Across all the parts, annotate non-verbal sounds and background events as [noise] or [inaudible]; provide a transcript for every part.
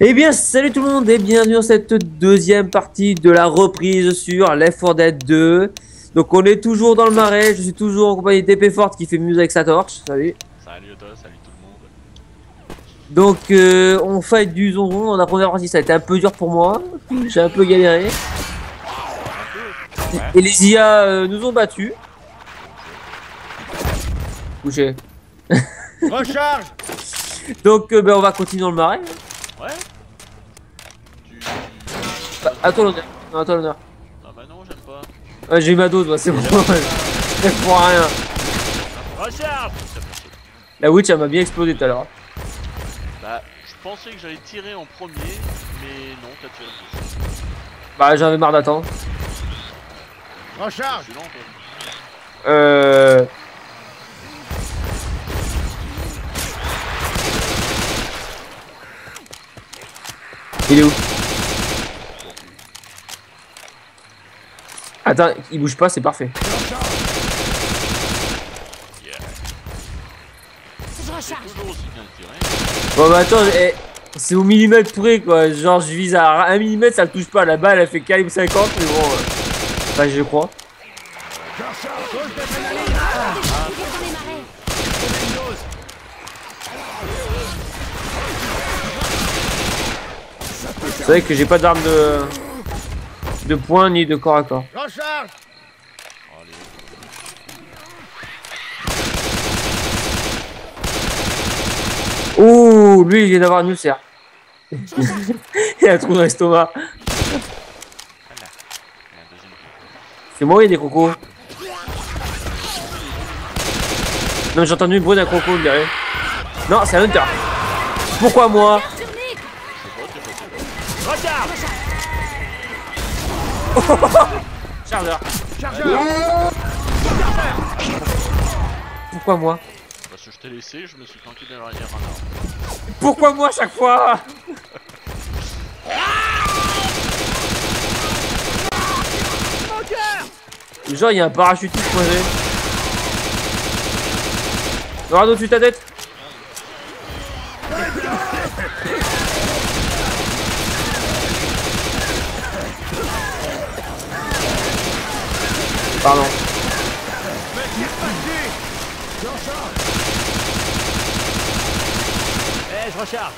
Eh bien, salut tout le monde et bienvenue dans cette deuxième partie de la reprise sur Left 4 Dead 2. Donc on est toujours dans le marais, je suis toujours en compagnie d'épée forte qui fait muse avec sa torche. Salut. Salut Oda, salut. Donc euh, on fight du zonzon, dans la première partie ça a été un peu dur pour moi, j'ai un peu galéré. Et les IA euh, nous ont battus. Couché. [laughs] Recharge Donc euh, ben, on va continuer dans le marais. Ouais Tu... Ah, À toi l'honneur. Non, à toi l'honneur. Ah bah non, j'aime pas. Ouais, j'ai eu ma dose, moi, c'est bon. [laughs] Je pour rien. Recharge. La witch elle m'a bien explosé tout à l'heure. Je pensais que j'allais tirer en premier, mais non, t'as tiré le deuxième. Bah j'en avais marre d'attendre. Je Recharge suis lent, toi. Euh... Il est où? Attends, il bouge pas, c'est parfait. Yeah. Je recharge. Toujours aussi bien tiré. Bon bah attends, eh, c'est au millimètre près quoi. Genre je vise à 1 millimètre, ça le touche pas. La balle elle fait calibre 50, mais bon. euh, Enfin, je crois. C'est vrai que j'ai pas d'arme de. de poing ni de corps à corps. Recharge Lui il vient d'avoir une ulcère. [laughs] il a un trou dans l'estomac. C'est moi, il y a des crocos. Non, j'ai entendu le bruit d'un croco, dirais. Non, c'est un hunter. Pourquoi moi? Recharge [laughs] Chargeur. Pourquoi moi? Parce que je t'ai laissé, je me suis planqué derrière un arbre. Pourquoi moi chaque fois Genre, il y a un parachutiste posé. Regarde au-dessus de ta tête. Pardon. Eh, je recharge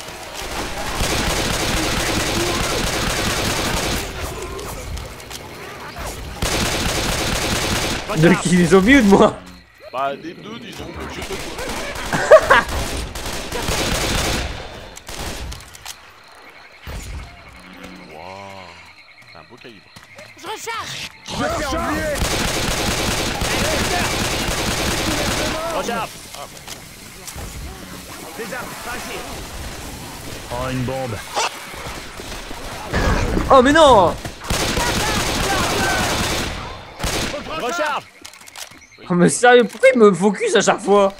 De qui les ont ou de moi. Bah, des deux, disons, mais je sais pas. Waouh, c'est un beau calibre. Je recharge. Recharge. Des armes, par ici Oh, une bombe. Oh mais non Je recharge Oh mais sérieux, pourquoi il me focus à chaque fois?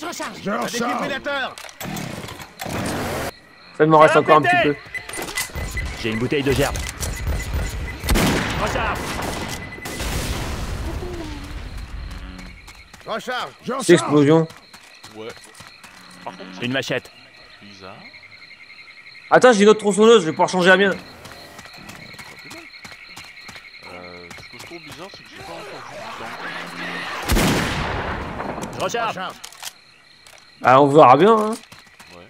Je recharge. Un défibrillateur Ça me reste encore un petit peu. J'ai une bouteille de gerbe. Recharge Recharge C'est explosion. Ouais. Par contre, Une machette. bizarre. Attends, j'ai une autre tronçonneuse, je vais pouvoir changer la mienne. Euh, ce que je trouve bizarre, c'est que j'ai pas encore vu dedans. Je recharge Ah, on verra bien, hein. Ouais.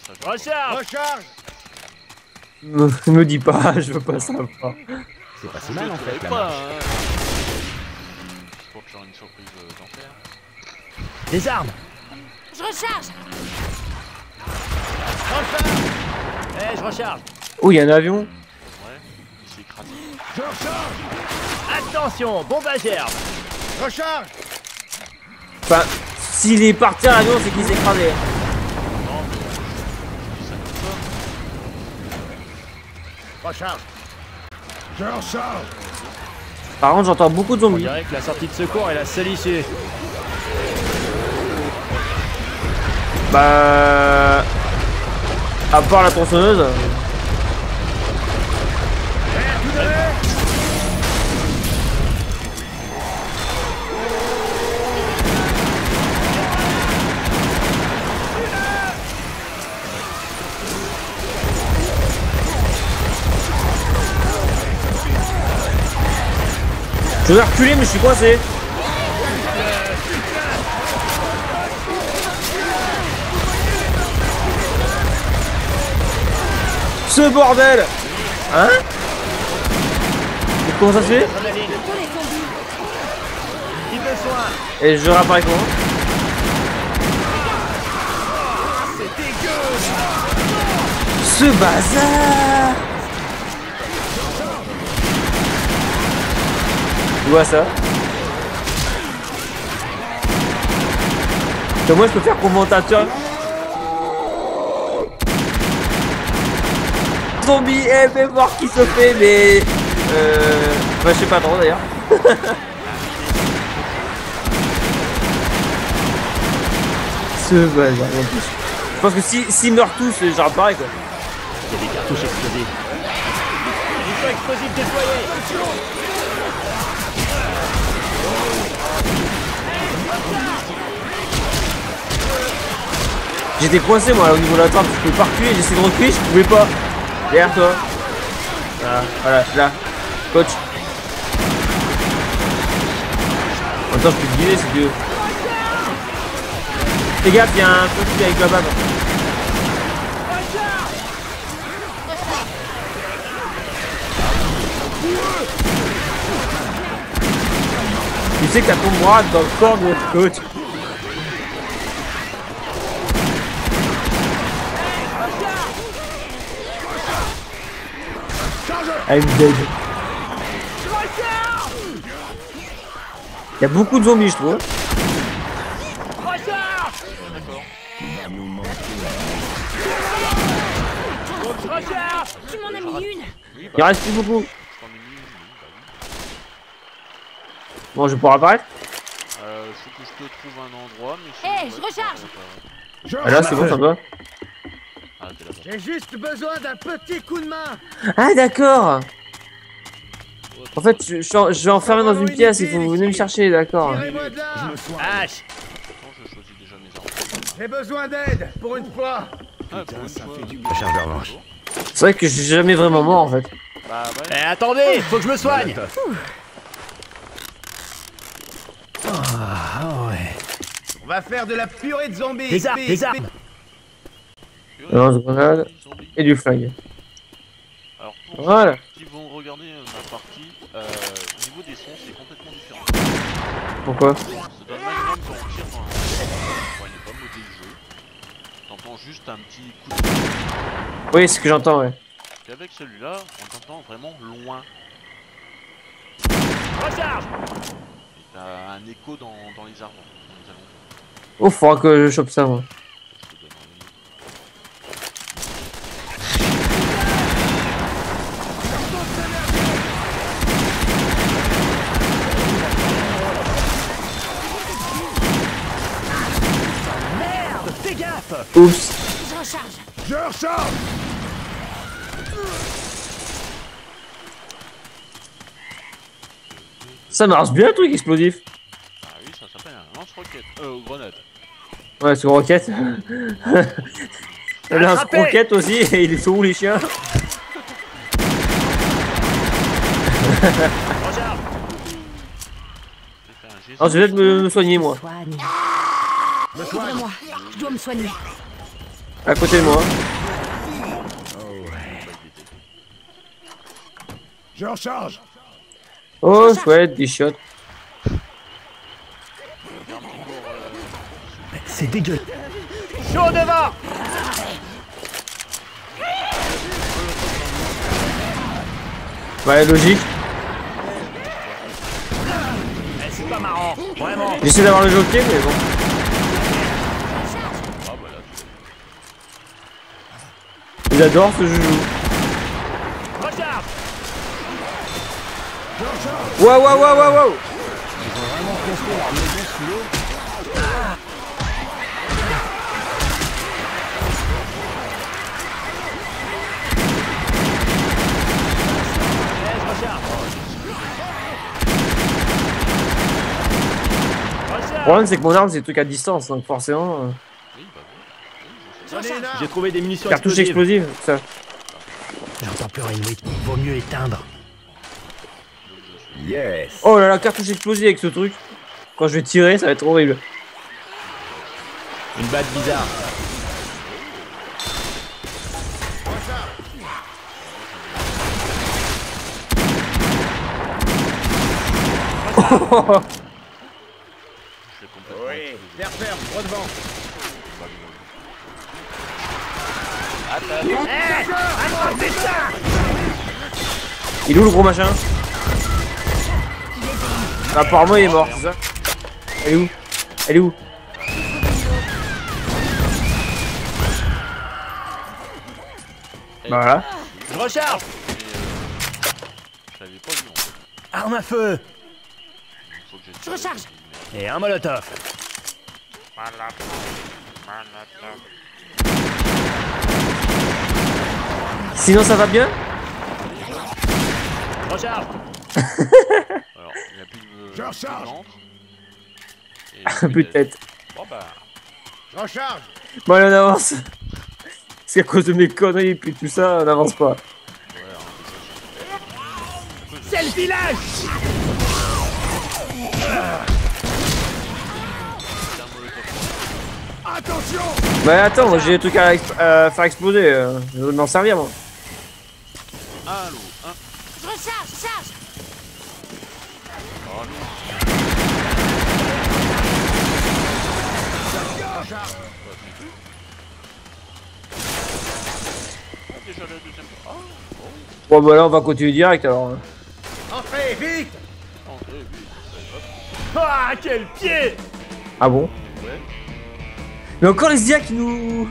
Je sais pas Recharge Recharge Me, me dis pas, [laughs] je veux pas savoir. C'est pas si mal en fait la pas, marche. hein. C'est pour te faire une surprise euh, d'enfer. Des armes Je recharge. Recharge Eh, je recharge Oh, il y a un avion. S'est écrasé. Attention, bombe à gerbe Recharge Enfin, s'il est parti à l'avion, c'est qu'il s'est écrasé. Non, mais je dis ça comme ça. Recharge Par contre, j'entends beaucoup de On zombies. dirait que la sortie de secours est la seule issue. Bah... À part la tronçonneuse. Je vais reculer mais je suis coincé. Ce bordel. Hein Comment ça se fait Et je réapparais comment Ce bazar vois ça. Moi je peux faire commentateur. Zombie et mais voir qui se fait mais euh... Bah je sais pas trop d'ailleurs. [laughs] Ce bazar en plus. Je pense que si s'ils meurent tous genre pareil quoi. Il y a des cartouches explosées. Explosives déployées J'étais coincé moi là, au niveau de la trappe, je pouvais pas reculer, j'essaie de reculer, je pouvais pas. Derrière toi. Voilà, voilà, là. Coach. En même temps, je peux te guider tu veux. Fais gaffe, y'a un truc avec la bave. Tu sais que t'as ton bras dans le corps de coach. I'm dead. Il y a beaucoup de zombies, je trouve. Tu m'en as mis une Oui, Il reste plus beaucoup. je. Bon, je vais pouvoir apparaître. Euh, que je te trouve un endroit, mais Eh, je recharge. Ah, là, c'est bon, ça va. J'ai juste besoin d'un petit coup de main. Ah, d'accord. En fait, je, vais enfermer dans une pièce, il faut venir me chercher, d'accord. J'ai besoin d'aide pour une fois. Ah. C'est vrai que je suis jamais vraiment mort en fait. Bah ouais. Eh, attendez Faut que je me soigne On va faire de la purée de zombies. Des armes, des armes Lance-grenade et du flingue. Alors pour Voilà. ceux qui vont regarder euh, ma partie, euh, au niveau des sons, c'est complètement différent. Pourquoi? Ça donne maximum quand on tire dans un quand il n'est pas modé le jeu. T'entends juste un petit coup de Oui, c'est ce que j'entends, ouais. Et avec celui-là, on t'entend vraiment loin. Recharge Et t'as un écho dans, dans les arbres, dans les alentours. Oh, faudra que je chope ça, moi. Je te donne un minute. Merde Fais gaffe Oups. Je recharge Je recharge. Ça marche bien le truc explosif. Ah oui, ça s'appelle un lance-roquette. Euh, grenade. Ouais, c'est roquette. Elle a un Attrapé roquette aussi, et ils sont où les chiens Recharge. Alors je vais peut-être me, me soigner moi. Soigne. Couvre-moi. Je dois me soigner. À côté de moi. Je recharge. Oh chouette, des shots. C'est dégueu Chaud devant Ouais, logique. Eh, C'est pas marrant Vraiment J'essaie d'avoir le jockey, mais bon. Il adore ce joujou. Waouh waouh waouh waouh Le problème c'est que mon arme c'est des trucs à distance donc forcément... Euh, j'ai trouvé des munitions Cartouche explosives. explosive, ça. J'entends plus rien, oui. Vaut mieux éteindre. Yes. Oh là là, cartouche explosive avec ce truc. Quand je vais tirer, ça va être horrible. Une batte bizarre. Complètement. [laughs] Oui. Droit devant. Il est où le gros machin Apparemment, il est mort, c'est ça Elle est où? Elle est où? Bah Voilà. Je recharge Je l'avais pas vu en fait. Arme à feu Je recharge. Et un molotov. Sinon, ça va bien Je recharge [laughs] Alors, il n'y a plus de. Je recharge. [laughs] tête. Bon bah. Je recharge. Bon, allez, on avance. Parce qu'à cause de mes conneries et puis tout ça, on avance pas. Ouais, hein, C'est le village. Attention. Bah attends, moi j'ai des trucs à, exp- faire exploser. euh, je veux m'en servir moi. Allô, un. Je recharge, charge Oh non. Déjà la deuxième. Bon, Bon bah là on va continuer direct alors. hein. Entrez, vite. entrez. Ah, quel pied Ah bon Ouais. Mais encore les IA qui nous...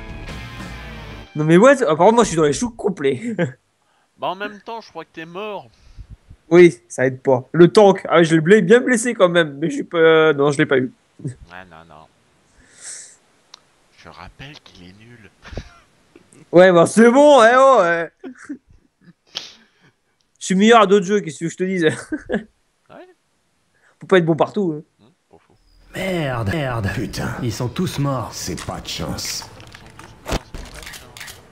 Non mais what Apparemment moi je suis dans les choux complets. [laughs] Bah en même temps, je crois que t'es mort. oui, ça aide pas. Le tank, ah je l'ai bien blessé quand même, mais je suis pas... Non je l'ai pas eu. Ah non, non. Je rappelle qu'il est nul. [laughs] Ouais bah c'est bon, eh oh ouais. Je suis meilleur à d'autres jeux, qu'est-ce que je te dise Ouais. Faut pas être bon partout. hein. Hum, faux. Merde, merde. Putain, Ils sont tous morts. c'est pas de chance.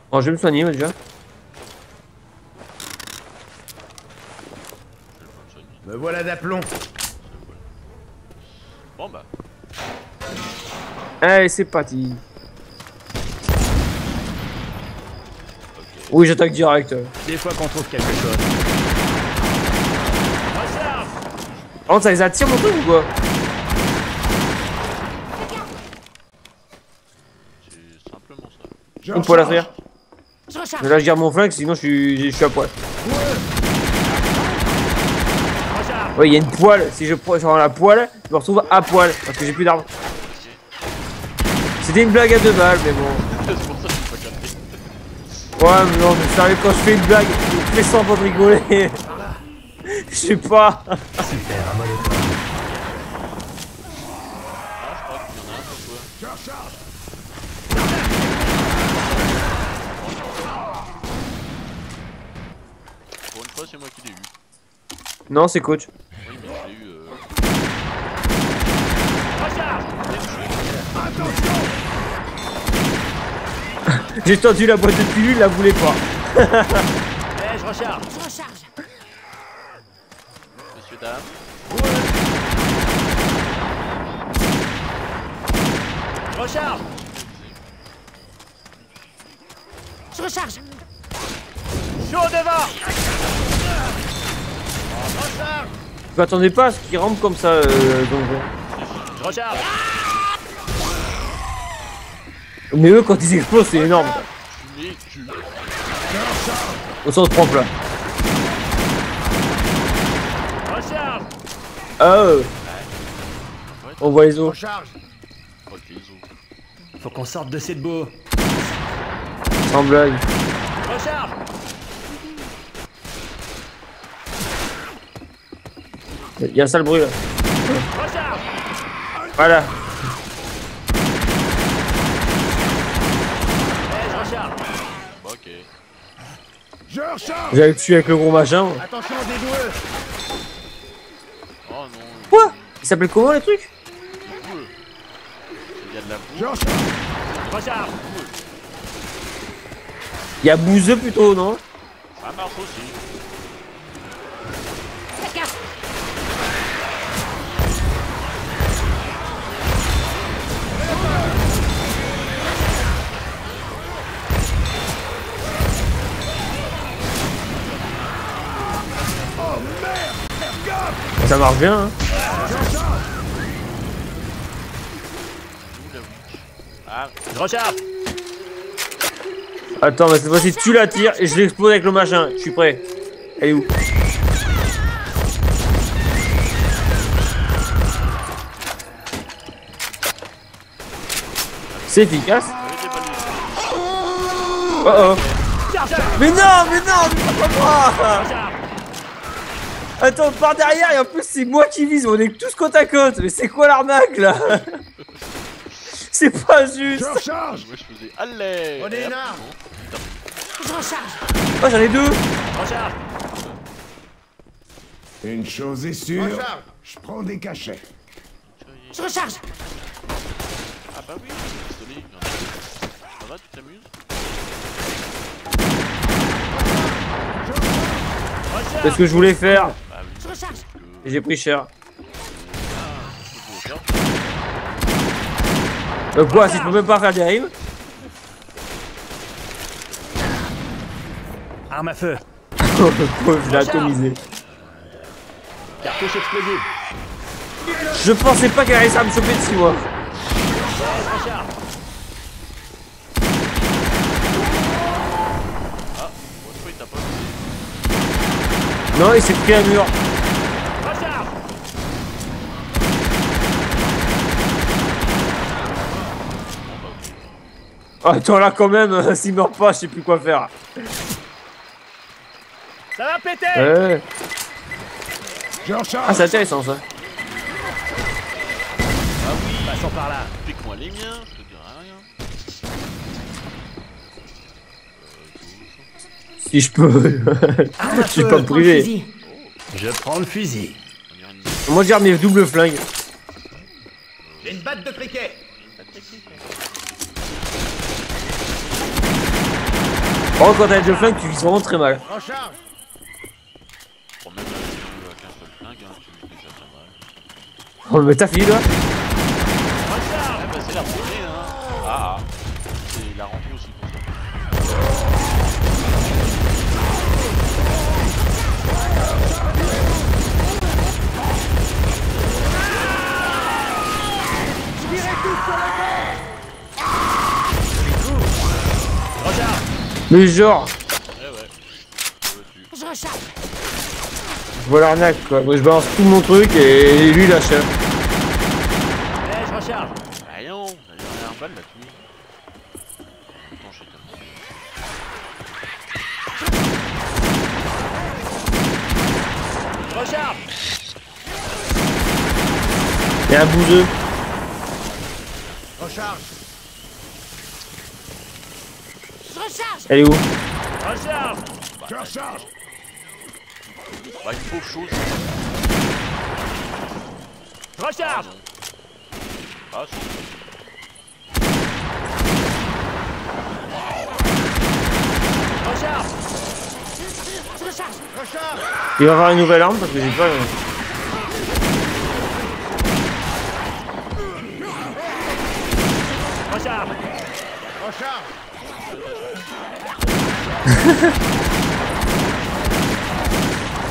Bon je vais me soigner moi, déjà. Je vais pas me voilà d'aplomb. Bon bah. Allez c'est parti. Oui j'attaque direct. Des fois qu'on trouve quelque chose. Contre ça les attire mon truc ou quoi C'est simplement ça. Je On peut la recharge. faire. Je là je garde mon flingue sinon je suis, je suis à poil. Recharge Ouais, il y a une poêle. Si je prends la poêle, je me retrouve à poil parce que j'ai plus d'armes. C'était une blague à deux balles, mais bon. [laughs] c'est pour ça que j'ai pas capté. Ouais, mais non, mais sérieux, quand je fais une blague, je fais semblant de rigoler. [laughs] Je sais pas. Super, un molotov. Ah, je crois qu'il y en a un pour toi. Je recharge. Pour une fois, c'est moi qui l'ai eu. Non, c'est coach. Oui, mais je l'ai eu. Euh... J'ai tendu la boîte de pilule, il la voulait pas. Eh, je recharge Je recharge Messieurs, dames. Je recharge Je recharge Chaud devant Je m'attendais pas à ce qu'il rentre comme ça, euh, donc. recharge Mais eux, quand ils explosent, c'est énorme. Au sens propre là. Recharge Ah, euh. On voit les os. Faut qu'on sorte de cette boue. Sans blague. Recharge Il y a ça le bruit là. Voilà. Je recharge le tuer avec le gros machin. Attention. Oh non. Quoi? Il s'appelle comment les trucs le doueux. la boue. Je recharge. Il y a plutôt, non? Ça marche aussi. Ça marche bien, hein Attends, mais cette fois-ci, tu la tires et je l'explose avec le machin. Je suis prêt. Elle est où? C'est efficace. Oh oh. Mais non, mais non, mais pas moi Attends, par derrière et en plus c'est moi qui vise, on est tous côte à côte. Mais c'est quoi l'arnaque là? [laughs] C'est pas juste. Je recharge. Moi je faisais allez hop, arme. non. Je recharge. Oh j'en ai deux. Recharge Une chose est sûre. Je prends des cachets. Je recharge. Ah bah oui, pistolet, il y en a. Ça va, tu t'amuses? C'est ce que je voulais faire recharge. j'ai pris cher. Donc quoi, si je peux même pas faire des rimes Arme à feu [laughs] Je l'ai atomisé. Cartouche explosive Je pensais pas qu'elle allait ça me choper dessus moi. Recharge Pourquoi il t'a pas Non, il s'est pris un mur. Recharge Attends là quand même, s'il meurt pas, je sais plus quoi faire. Ça va péter Ah c'est intéressant ça. Passons par là Pique-moi les miens, je te dirai rien. Si je peux. À [laughs] Je suis pas fusil. Je prends le fusil On dirait une Moi je garde mes doubles flingues. J'ai une batte de cricket. Oh quand t'as deux flingues, tu vises vraiment très mal. Recharge. Bon, même avec un seul flingue, hein, tu vis déjà pas mal. Oh mais t'as fini toi Ah bah c'est la rentrée, hein Ah, ah. c'est la rentrée aussi pour ça. Recharge Mais genre, Eh ouais. Je recharge. je vois l'arnaque quoi. Moi je balance tout mon truc et lui il lâche. Eh, je recharge Bah non, la dernière balle l'a tué. Attends, je sais tellement. Je recharge Et un bouseux. Recharge. Je recharge. Elle est où Recharge recharge. Bah une pauvre chose. Recharge. Recharge recharge. Recharge. Il va avoir une nouvelle arme parce que j'ai pas. Recharge Recharge.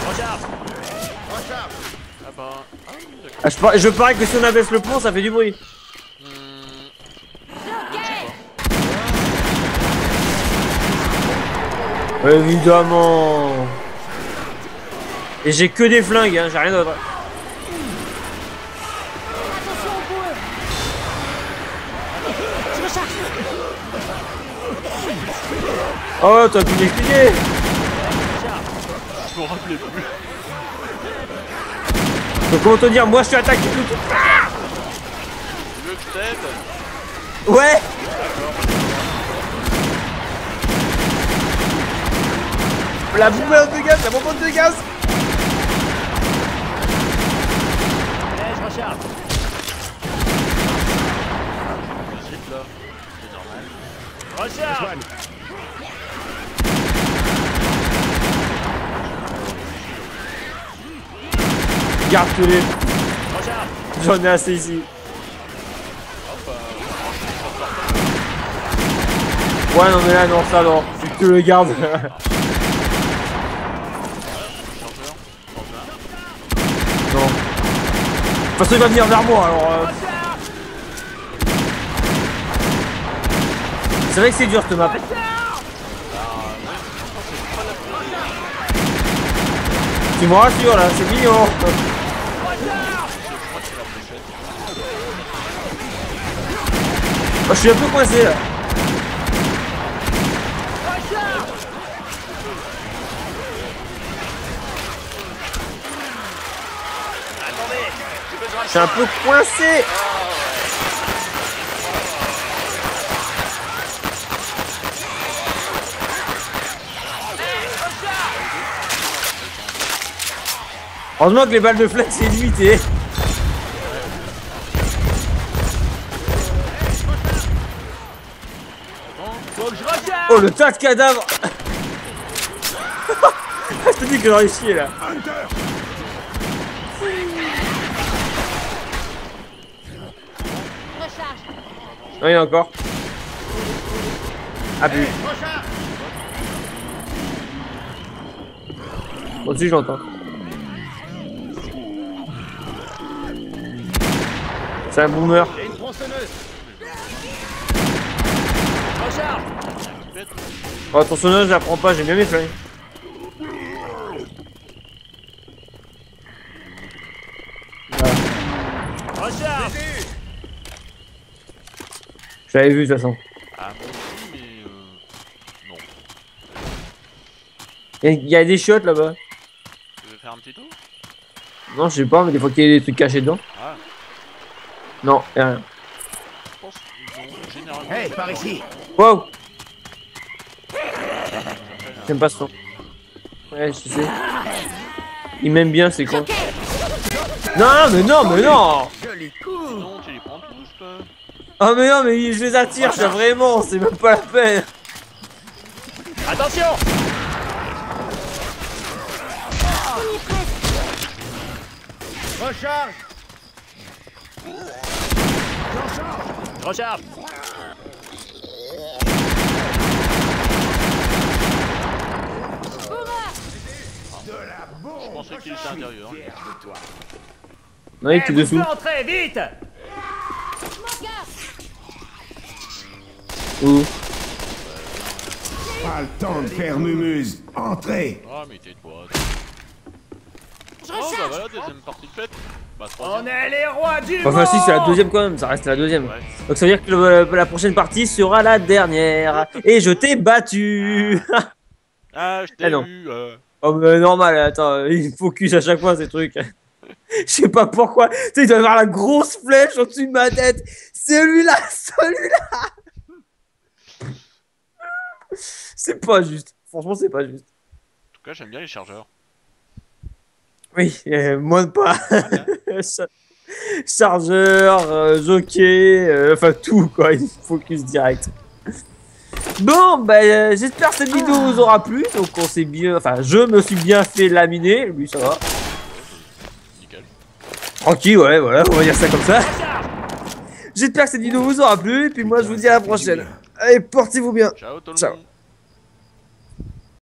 Recharge Recharge. Ah bah. Ah oui, d'accord. Ah, je, par- je parie que si on abaisse le pont, ça fait du bruit. Évidemment. Et j'ai que des flingues, hein, j'ai rien d'autre. Oh, t'as pu m'expliquer Je me rappelais plus. Donc comment te dire, moi je suis attaqué de tout. Veux que je t'aide Ouais La bombe de gaz, la bombe de gaz Eh, je recharge C'est normal. Recharge Soigne. Garde-les. Recharge J'en ai assez ici. Ouais, non, mais là, non, ça, non. Que le garde. Chanteur. [laughs] non. De toute il va venir vers moi, alors. euh. C'est vrai que c'est dur, cette map. Tu me rassures, là, c'est mignon. Je suis un peu coincé, là. Je suis un peu coincé. Heureusement que les balles de flingue c'est limité. Le tas de cadavres [laughs] Je te dis que j'aurais chier là. Non, il y en a encore. Moi aussi je l'entends. C'est un boomer. J'ai une tronçonneuse Recharge Oh ton sonneuse je la prends pas, j'ai bien mes flingues. Recharge Je l'avais vu de toute façon. Ah, moi aussi, mais euh. Non. Il y, a- il y a des shots là-bas. Tu veux faire un petit tour? Non, je sais pas, mais des fois qu'il y a des trucs cachés dedans. Ah, Non, y a rien. je pense que non, généralement. Hey, par ici Wow J'aime pas son. Ouais, je sais. Il m'aime bien, c'est con. Non, mais non, mais non. Oh mais non, mais je les attire, ça vraiment, c'est même pas la peine. Attention Recharge Recharge Je pensais qu'il était intérieur. Non, il était Eh, dessous. entrez, vite Où? Pas le temps de faire mumuse Entrez Ah, mais tais-toi. Je Oh, bah voilà, deuxième partie de fête. Bah, On est les rois du Enfin, si, c'est la deuxième quand même, ça reste la deuxième. Ouais. Donc ça veut dire que le- la prochaine partie sera la dernière. Et je t'ai battu Ah, je t'ai Ah, non. eu. euh. Oh mais normal, attends, [laughs] il focus à chaque fois ces trucs. [laughs] Je sais pas pourquoi. Tu sais, il doit avoir la grosse flèche au-dessus de ma tête. Celui-là, [laughs] celui-là. C'est pas juste. Franchement, c'est pas juste. En tout cas, j'aime bien les chargeurs. Oui, euh, moi pas. Cha- Chargeur, euh, jockey, euh, enfin tout quoi. Il focus direct. Bon, bah, euh, j'espère que cette vidéo vous aura plu. Donc, on s'est bien. Enfin, je me suis bien fait laminer. Lui, ça va. Nickel. Tranquille, ouais, voilà, on va dire ça comme ça. J'espère que cette vidéo vous aura plu, et puis moi je vous dis à la prochaine. Allez, portez-vous bien. Ciao tout le Ciao. monde.